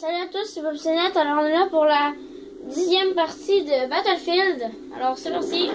salut à tous, c'est Bob Alors on est là pour la dixième partie de Battlefield. Alors c'est parti.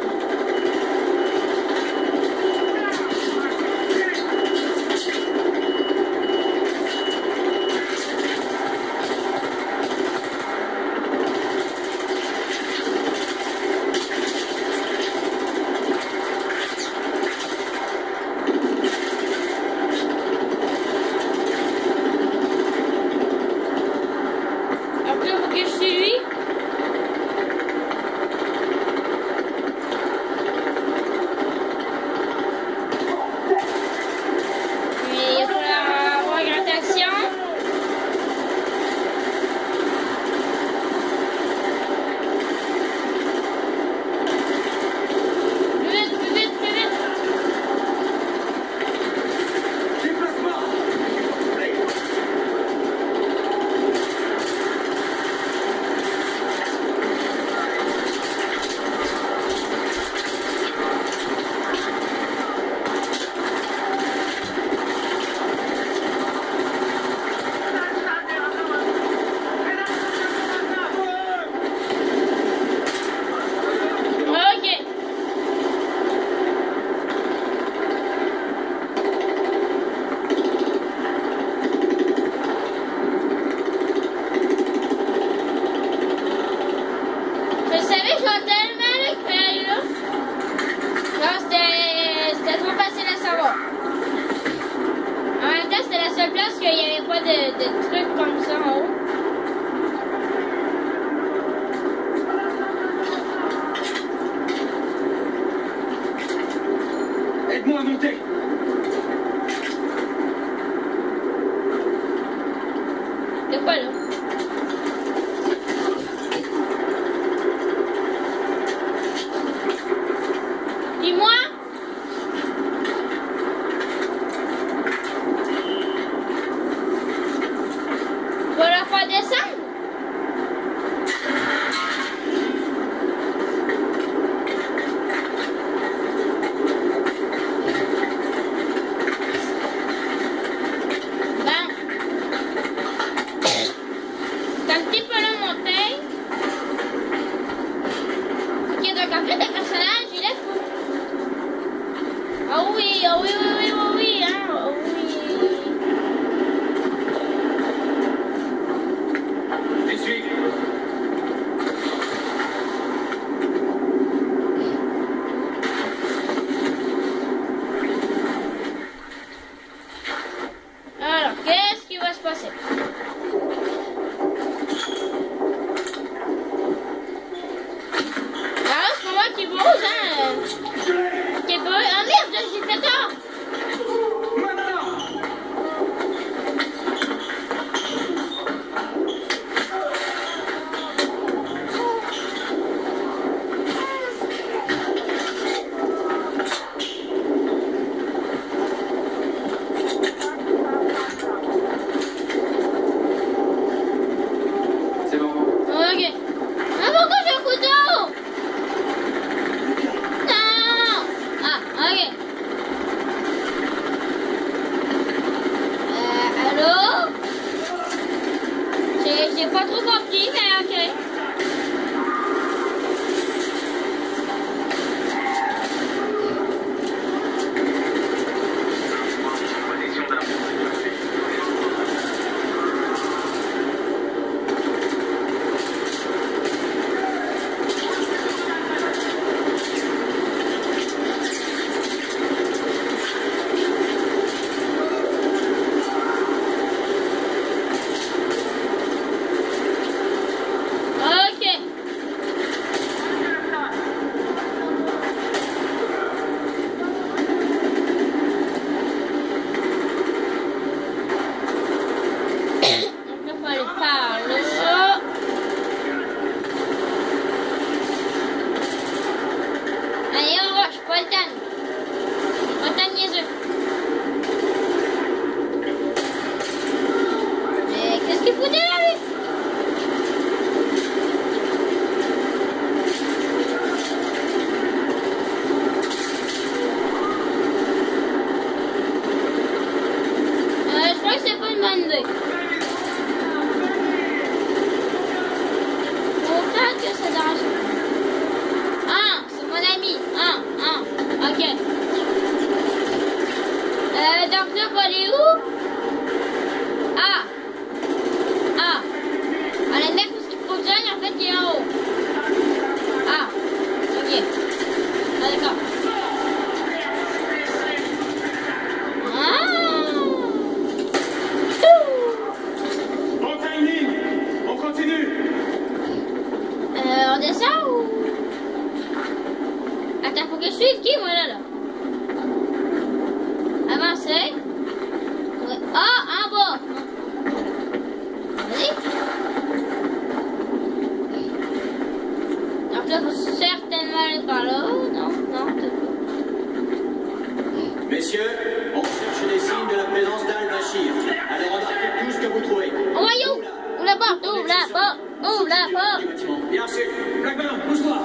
Messieurs, on cherche des signes de la présence d'Al-Bashir. Alors embarquez tout ce que vous trouvez. Voyons. Ouvre la porte Ouvre la porte Ouvre la porte Bien sûr. Blackburn, bouge-toi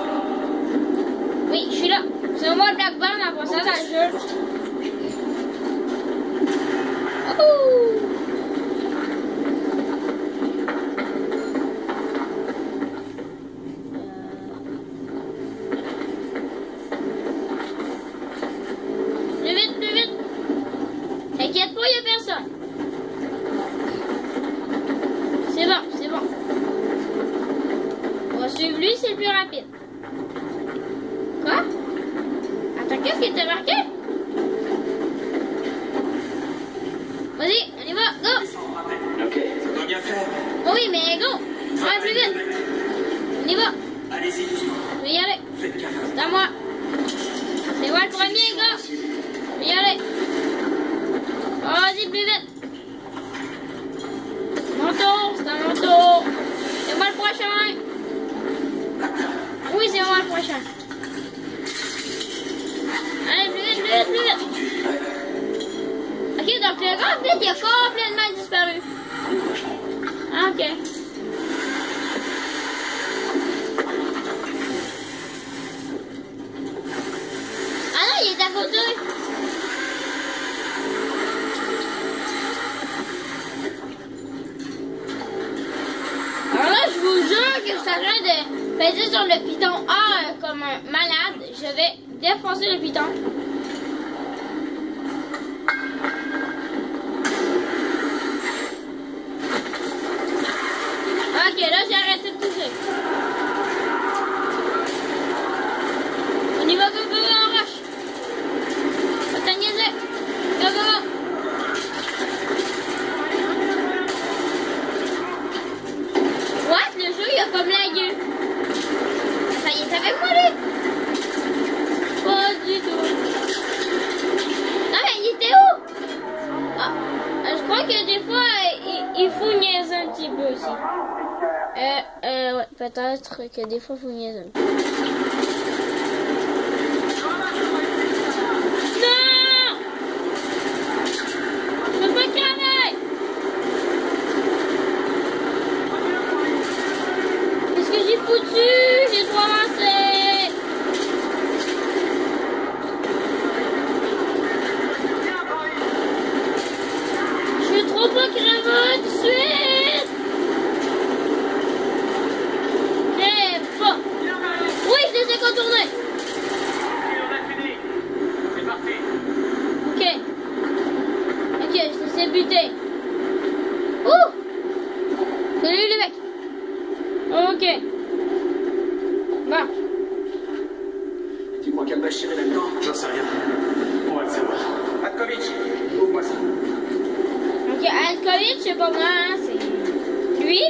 Oui, je suis là. C'est au moins Blackburn, après ça, là, je... Oh Allez-y doucement. Je vais y aller. C'est à moi. C'est moi le premier, gars? Je vais y aller. Oh, vas-y, plus vite. Manteau, c'est un manteau. C'est moi le prochain. Oui, c'est moi le prochain. Allez, plus vite, plus vite, plus vite. Ok, donc le gars, en fait, il a complètement disparu. Ah, ok. le piton A comme un malade. Je vais défoncer le piton. aussi. Euh, euh, ouais, peut-être que des fois, vous niaisez. J'ai foutu, j'ai droit peut pas là-dedans J'en sais rien. On va le savoir. Alkovic, ouvre-moi ça. Donc, Alkovic, c'est pas moi, hein, c'est lui.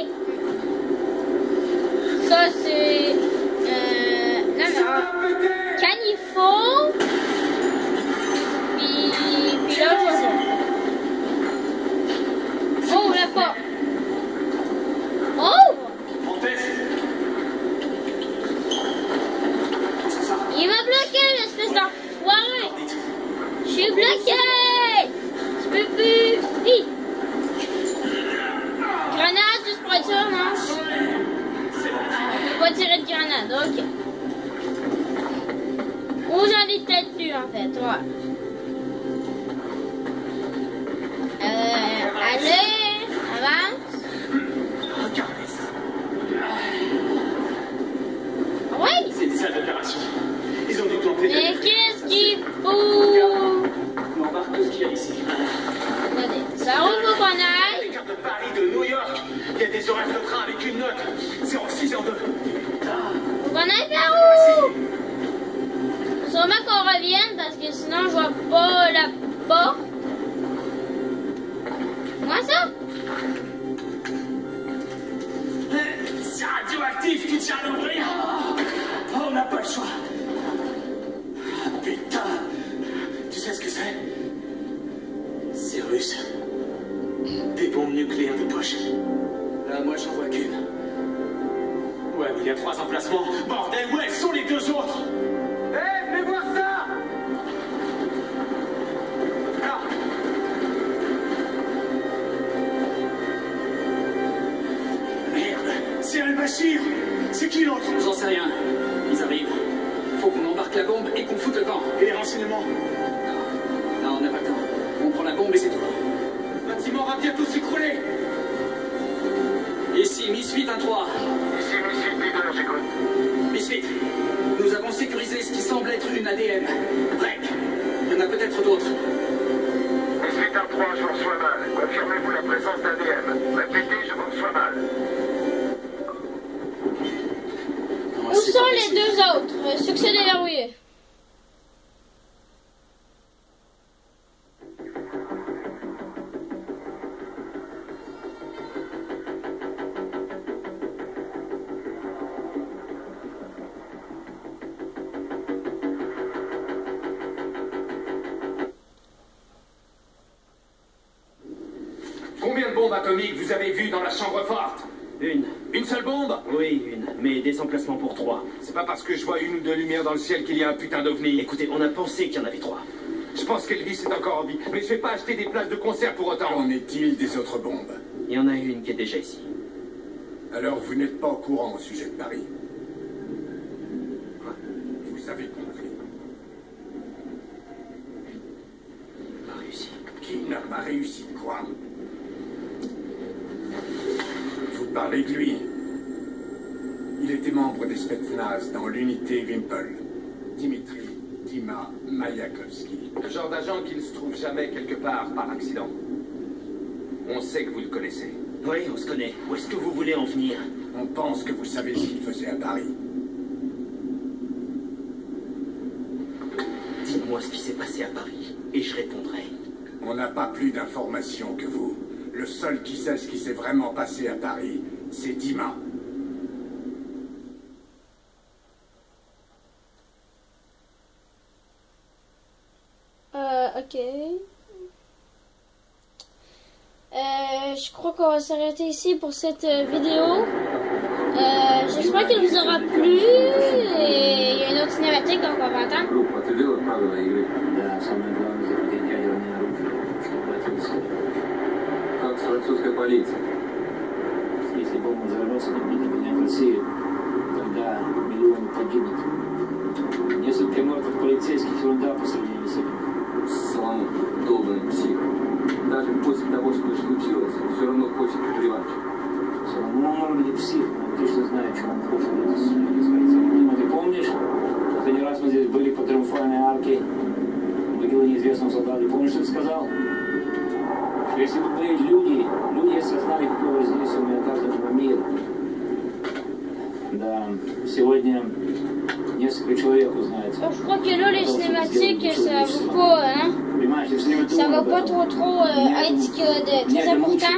J'en sais rien. Ils arrivent. Faut qu'on embarque la bombe et qu'on foute le camp. Et les renseignements Non, on n'a pas le temps. On prend la bombe et c'est tout. Le bâtiment va bientôt s'écrouler Ici, Misfit 1-3. Ici, missile leader, j'écoute. Misfit, nous avons sécurisé ce qui semble être une ADM. Break. Il y en a peut-être d'autres. Misfit 1-3, je vous reçois mal. Confirmez-vous la présence d'ADM. Répétez, deux autres Succès déverrouillé. Combien de bombes atomiques vous avez vues dans la chambre forte? Une. Une seule bombe Oui, une. Mais des emplacements pour trois. C'est pas parce que je vois une ou deux lumières dans le ciel qu'il y a un putain d'ovni. Écoutez, on a pensé qu'il y en avait trois. Je pense qu'Elvis est encore en vie, mais je vais pas acheter des places de concert pour autant. Qu'en est-il des autres bombes Il y en a une qui est déjà ici. Alors vous n'êtes pas au courant au sujet de Paris Vous avez compris. Pas réussi. Qui n'a pas réussi de quoi Vous parlez de lui. Il était membre des Spetsnaz dans l'unité Wimpel. Dimitri Dima Mayakovsky. Le genre d'agent qui ne se trouve jamais quelque part par accident. On sait que vous le connaissez. Oui, on se connaît. Où est-ce que vous voulez en venir? On pense que vous savez ce qu'il faisait à Paris. Dites-moi ce qui s'est passé à Paris, et je répondrai. On n'a pas plus d'informations que vous. Le seul qui sait ce qui s'est vraiment passé à Paris, c'est Dima. Euh, ok. Euh, je crois qu'on va s'arrêter ici pour cette euh, vidéo. Euh, J'espère qu'elle vous aura plu. Et il y a une autre cinématique, donc on va attendre. Французской полицией? Если бомба взорвется, будет обвинять Россию. Тогда миллионы погибнут. Несколько мертвых полицейских ерунда по сравнению с этим. Соломон, долбанный псих. Даже после того, что случилось, он все равно хочет реванш. Соломон может быть псих, но точно знает, что он хочет. Дима, ты помнишь? Последний раз мы здесь были по триумфальной арке. Могила неизвестного солдата. Помнишь, что ты сказал? Что если бы были люди, люди осознали, какое воздействие мы оказываем на мир. Да, сегодня несколько человек узнает. Donc, je crois que là, les cinématiques, ça vaut pas, hein. Понимаешь, если не Ça va думал об pas этом, trop trop euh, être que de très important.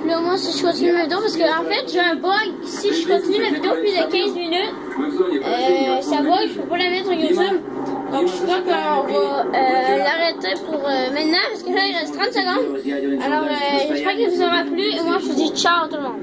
Puis là, moi, si je continue ma vidéo, parce que en fait, j'ai un bug. Si je continue ma vidéo plus de 15 minutes, Мы в зоне поражения. euh, ça bug, je peux pas la mettre sur YouTube. Donc, je crois qu'on va euh, l'arrêter pour euh, maintenant, parce que là, il reste 30 secondes. Alors, euh, j'espère qu'il vous aura plu, et moi, je vous dis ciao tout le monde.